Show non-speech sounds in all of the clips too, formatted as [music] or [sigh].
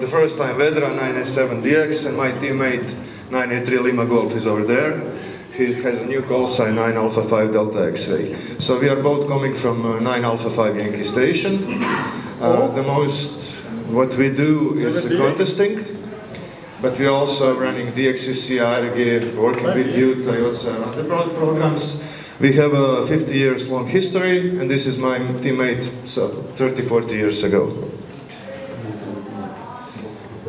the first time Vedra 9A7DX and my teammate 9A3 Lima Golf is over there. He has a new call sign 9 Alpha 5 Delta X-ray. So we are both coming from uh, 9 Alpha 5 Yankee Station. Uh, the most, what we do is contesting, but we are also running DXCC, again, working with youth, IOSA, on the pro- programs. We have a 50 years long history, and this is my teammate, so 30, 40 years ago.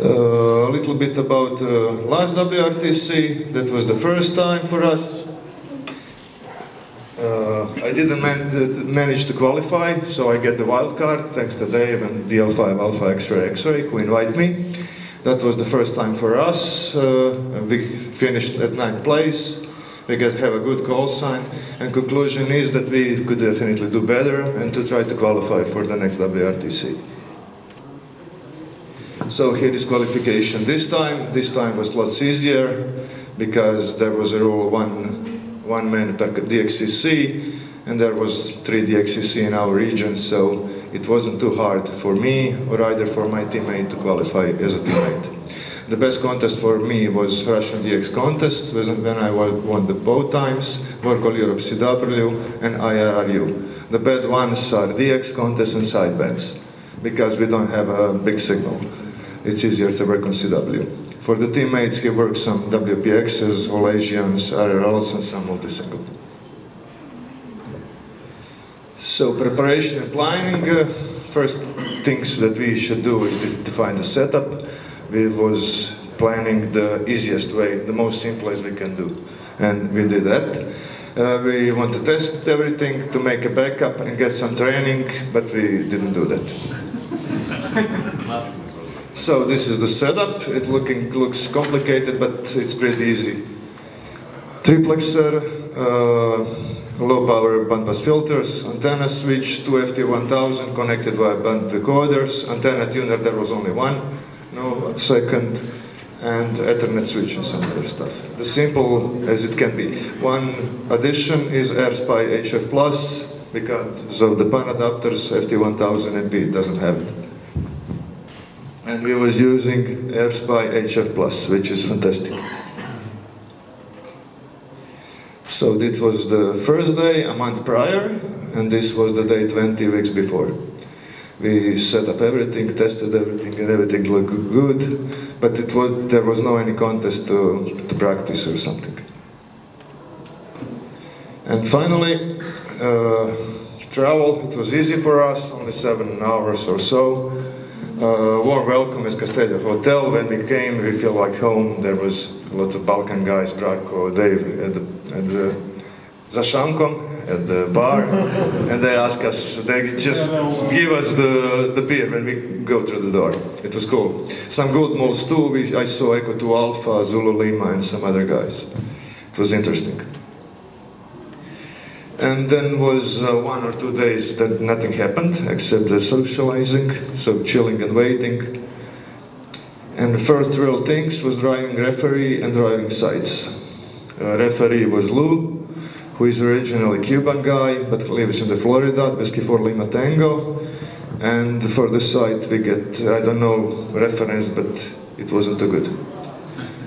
Uh, a little bit about uh, last WRTC. That was the first time for us. Uh, I didn't man- manage to qualify, so I get the wild card thanks to Dave and DL5 Alpha X-ray X-ray who invite me. That was the first time for us. Uh, we finished at ninth place. We get have a good call sign, and conclusion is that we could definitely do better and to try to qualify for the next WRTC. So here is qualification this time. This time was lots easier because there was a rule one, one man per DXCC and there was three DXCC in our region so it wasn't too hard for me or either for my teammate to qualify as a teammate. The best contest for me was Russian DX contest when I won the both times, Workall Europe CW and IARU. The bad ones are DX contest and sidebands because we don't have a big signal it's easier to work on CW. For the teammates, he works some WPXs, all Asians, RRLs, and some multi-single. So preparation and planning, uh, first things that we should do is de define the setup. We was planning the easiest way, the most simplest we can do, and we did that. Uh, we want to test everything to make a backup and get some training, but we didn't do that. [laughs] So this is the setup. It looking looks complicated, but it's pretty easy. Triplexer, uh, low power bandpass filters, antenna switch, two FT1000 connected via band decoders, antenna tuner there was only one, no second, and Ethernet switch and some other stuff. The simple as it can be. One addition is AirSpy HF Plus because of the panadapters FT1000 MP doesn't have it and we was using AirSpy HF Plus, which is fantastic. So this was the first day, a month prior, and this was the day 20 weeks before. We set up everything, tested everything, and everything looked good, but it was, there was no any contest to, to practice or something. And finally, uh, travel, it was easy for us, only seven hours or so. Uh, warm welcome at Castello Hotel. When we came, we feel like home. There was a lot of Balkan guys, Brako, Dave, at the, at the Zashankom, at the bar, [laughs] and they ask us, they just give us the, the beer when we go through the door. It was cool. Some good malls too. We, I saw Echo 2 Alpha, Zulu Lima, and some other guys. It was interesting. And then was uh, one or two days that nothing happened except the socializing, so chilling and waiting. And the first real things was driving referee and driving sites. Uh, referee was Lou, who is originally Cuban guy but lives in the Florida, Whiskey for Lima Tango. And four the site we get, I don't know reference, but it wasn't too good.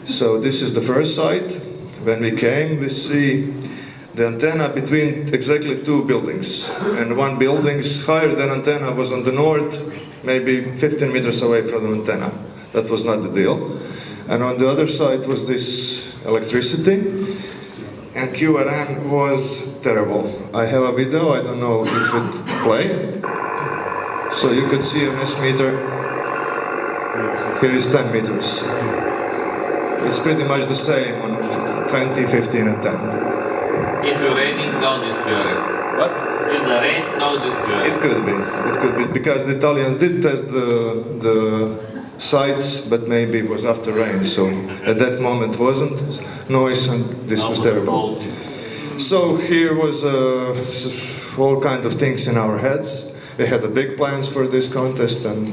So this is the first site. When we came, we see the antenna between exactly two buildings. And one building is higher than antenna was on the north, maybe 15 meters away from the antenna. That was not the deal. And on the other side was this electricity. And QRN was terrible. I have a video, I don't know if it play. So you could see an S meter. Here is 10 meters. It's pretty much the same on 20, 15 and 10. If you're raining, no discure. What? If the rain, no discure. It could be. It could be because the Italians did test the the sites, but maybe it was after rain, so at that moment wasn't noise, and this was terrible. So here was uh, all kind of things in our heads. We had big plans for this contest, and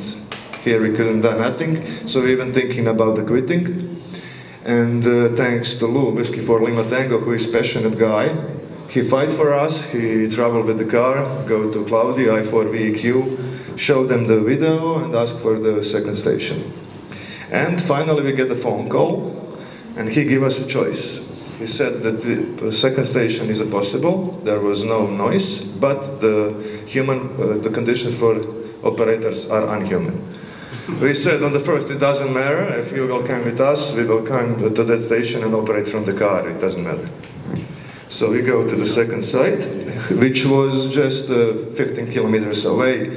here we couldn't do nothing. So we even thinking about the quitting. And uh, thanks to Lou, Whiskey for Lima Tango, who is passionate guy, he fight four us. He traveled with the car, go to Claudio I4 VEQ, show them the video, and ask for the second station. And finally we get a phone call and he give us a choice. He said that the second station is possible, there was no noise, but the human, uh, the conditions for operators are unhuman. We said on the first, it doesn't matter, if you will come with us, we will come to that station and operate from the car, it doesn't matter. So we go to the second site, which was just uh, 15 kilometers away.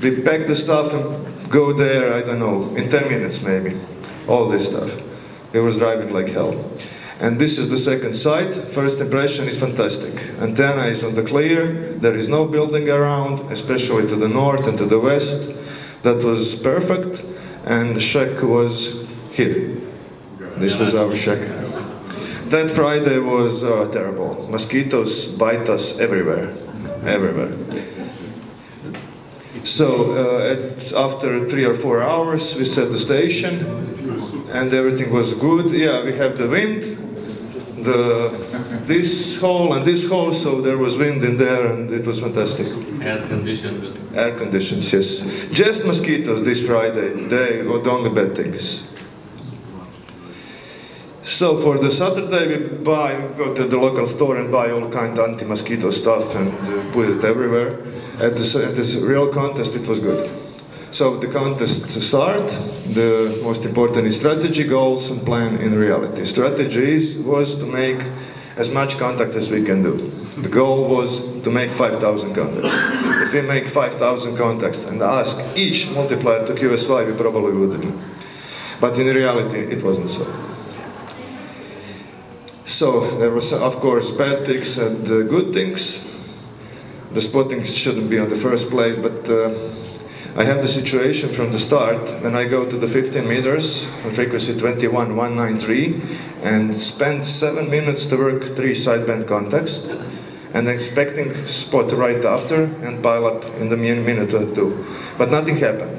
We pack the stuff and go there, I don't know, in 10 minutes maybe, all this stuff. We was driving like hell. And this is the second site. First impression is fantastic. Antenna is on the clear, there is no building around, especially to the north and to the west. That was perfect, and shack was here. This was our shack. That Friday was uh, terrible. Mosquitoes bite us everywhere, everywhere. So uh, at, after three or four hours, we set the station, and everything was good. Yeah, we have the wind, the this hole and this hole, so there was wind in there, and it was fantastic. Air conditioned. Air conditions, yes. Just mosquitoes this Friday. They were the bad things. So for the Saturday, we buy, go to the local store and buy all kind of anti-mosquito stuff and uh, put it everywhere. At this, at this real contest, it was good. So the contest to start. The most important is strategy, goals, and plan in reality. Strategy was to make as much contact as we can do. The goal was to make 5,000 contacts. If we make 5,000 contacts and ask each multiplier to QSY, we probably wouldn't. But in reality, it wasn't so. So there was, of course, bad things and uh, good things. The spotting shouldn't be on the first place, but uh, I have the situation from the start when I go to the 15 meters on frequency 21193 and spend seven minutes to work three sideband contacts and expecting spot right after and pile up in the minute or two. But nothing happened.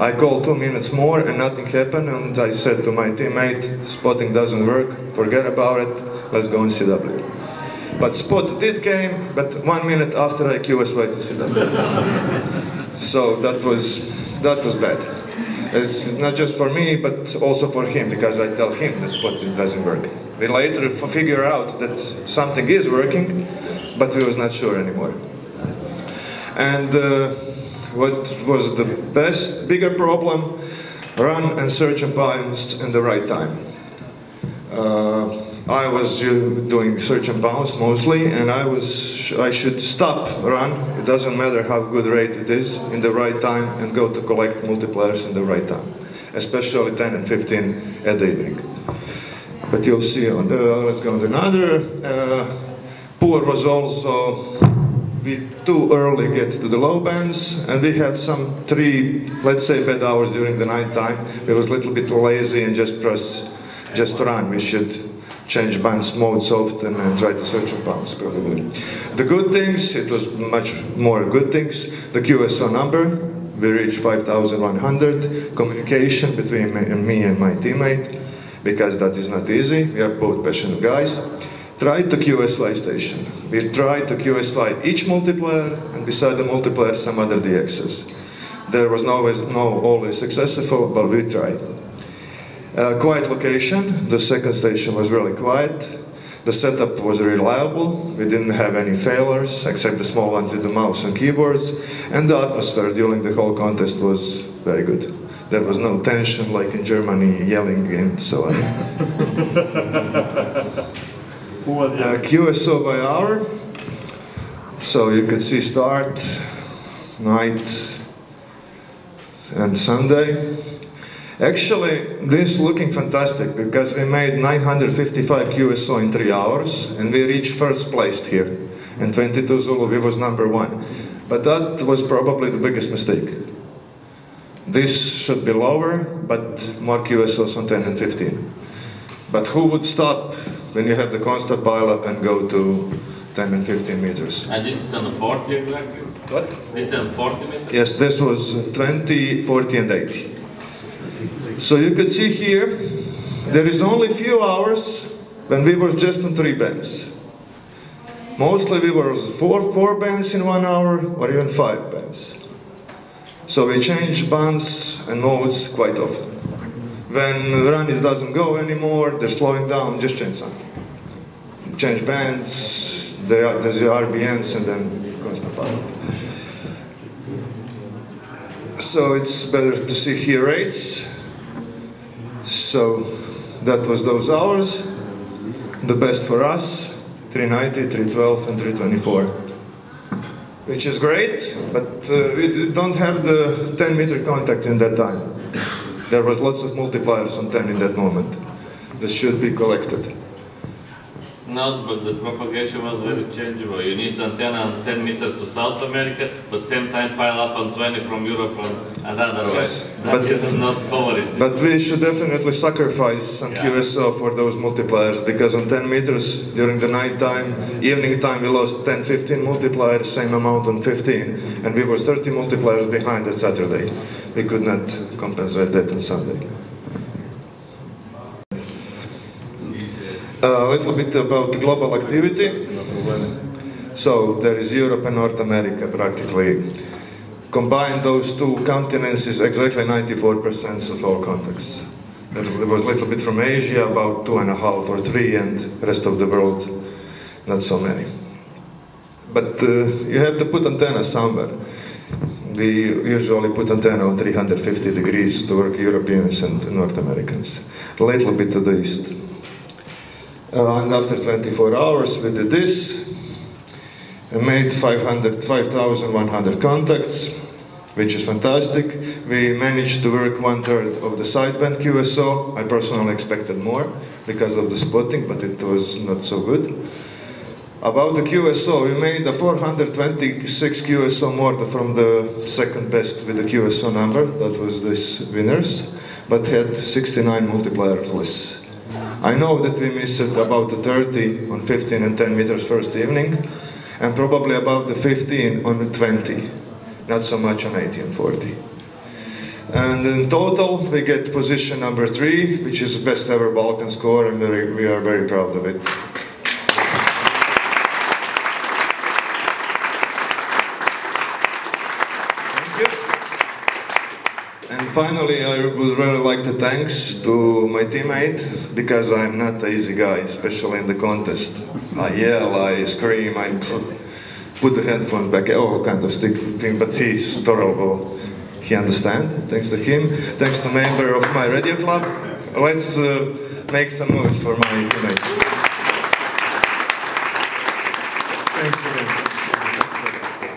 I called two minutes more and nothing happened and I said to my teammate, spotting doesn't work, forget about it, let's go in CW. But spot did came, but one minute after I QSY to CW. [laughs] so that was, that was bad. It's not just for me, but also for him, because I tell him the spot doesn't work. We later figure out that something is working, but we was not sure anymore. And uh, what was the best, bigger problem? Run and search and bounce in the right time. Uh, I was uh, doing search and bounce mostly, and I was I should stop run. It doesn't matter how good rate it is in the right time, and go to collect multipliers in the right time, especially 10 and 15 at the evening. But you'll see on the, let's go on another. Uh, poor was also we too early get to the low bands, and we had some three, let's say, bad hours during the night time. We was a little bit lazy and just press, just run. We should change bands modes often and try to search and bounce probably. The good things, it was much more good things. The QSO number, we reached 5,100. Communication between me and my teammate, because that is not easy. We are both passionate guys tried to QSY station. We tried to QSY each multiplayer and beside the multiplayer some other DXs. There was no always, no always successful, but we tried. Uh, quiet location, the second station was really quiet. The setup was reliable, we didn't have any failures except the small one with the mouse and keyboards, and the atmosphere during the whole contest was very good. There was no tension like in Germany, yelling and so on. [laughs] Uh, QSO by hour. So you can see start, night, and Sunday. Actually, this is looking fantastic because we made 955 QSO in three hours and we reached first place here. In 22 Zulu, we was number one. But that was probably the biggest mistake. This should be lower, but more QSOs on 10 and 15. But who would stop when you have the constant pileup and go to 10 and 15 meters. And this is on 40 exactly? What? This is on 40 meters? Yes, this was 20, 40 and 80. So you could see here, there is only a few hours when we were just on three bands. Mostly we were four, four bands in one hour or even five bands. So we change bands and modes quite often. When run is doesn't go anymore, they're slowing down, just change something. Change bands, there's the RBNs and then constant power. So it's better to see here rates. So that was those hours. The best for us, 390, 312 and 324. Which is great, but uh, we don't have the 10 meter contact in that time. There was lots of multipliers on 10 in that moment. This should be collected. No, but the propagation was very changeable. You need antenna on 10 meters to South America, but same time pile up on 20 from Europe on another way. Yes, That but- you have not coverage. But we should definitely sacrifice some Yeah. QSO for those multipliers because on 10 meters during the night time, evening time, we lost 10, 15 multipliers, same amount on 15, and we were 30 multipliers behind at Saturday. We could not compensate that on Sunday. A little bit about global activity. So there is Europe and North America practically. Combine those two continents is exactly 94% of all contacts. There was- there was a little bit from Asia, about two and a half or three, and rest of the world, not so many. But uh, you have to put antenna somewhere. We usually put antenna on 350 degrees to work Europeans and North Americans. A little bit to the east. And after 24 hours, we did this. Made 500, 5,100 contacts, which is fantastic. We managed to work one third of the sideband QSO. I personally expected more because of the spotting, but it was not so good. About the QSO, we made a 426 QSO more from the second best with the QSO number, that was this winners, but had 69 multipliers less. I know that we missed about the 30 on 15 and 10 meters first evening, and probably about the 15 on the 20, not so much on 80 and 40. And in total, we get position number three, which is best ever Balkan score, and we are very proud of it. Thank you. And finally, I would really like to thanks to my teammate because I'm not an easy guy, especially in the contest. I yell, I scream, I put the headphones back, all kind of stick thing. But he's tolerable. He understand. Thanks to him. Thanks to member of my radio club. Let's uh, make some noise for my teammate. Thanks again.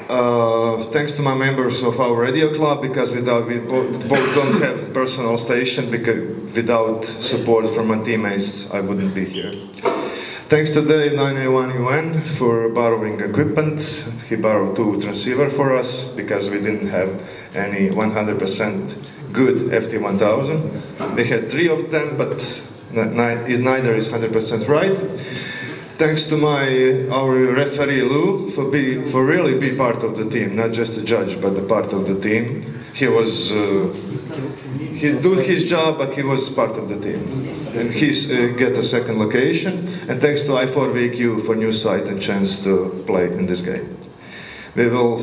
Uh, thanks to my members of our radio club because without we both, both don't have personal station because without support from my teammates I wouldn't be here. Thanks to Dave 9A1UN for borrowing equipment. He borrowed two transceiver for us because we didn't have any 100% good FT1000. We had three of them, but neither is 100% right. Thanks to my our referee Lou for be for really be part of the team, not just a judge, but a part of the team. He was uh, he do his job, but he was part of the team, and he's uh, get a second location. And thanks to i4VQ for new site and chance to play in this game. We will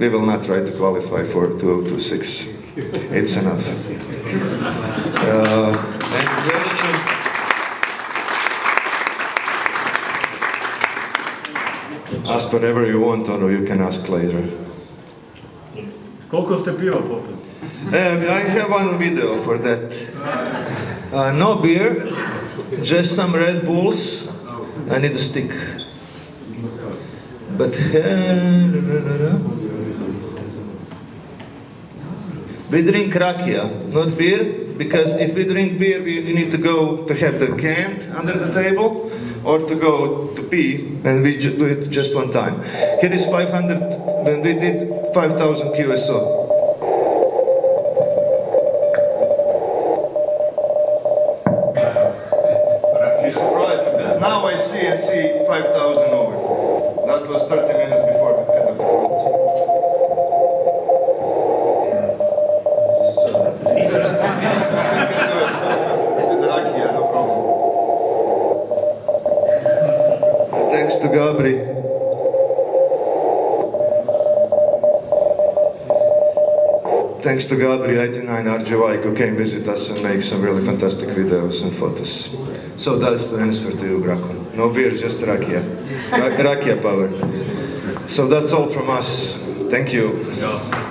we will not try to qualify for 2026. It's enough. Uh, any question? Ask whatever you want, or you can ask later. Koliko ste piva popili? Uh, I have one video for that. Uh, no beer, just some Red Bulls. I need a stick. But uh, we drink rakia, not beer, because if we drink beer, we we need to go to have the can under the table, or to go to pee, and we do it just one time. Here is 500. when we did 5,000 QSO. He [laughs] surprised me. Now I see and see 5,000 over. That was 30 minutes before the end of the contest. So, you can do it with Rakia, no to Gabri. thanks to Gabri89 RGY who came visit us and make some really fantastic videos and photos. So that's the answer to you, Grako. No beer, just rakia. Ra- rakia power. So that's all from us. Thank you. Ja.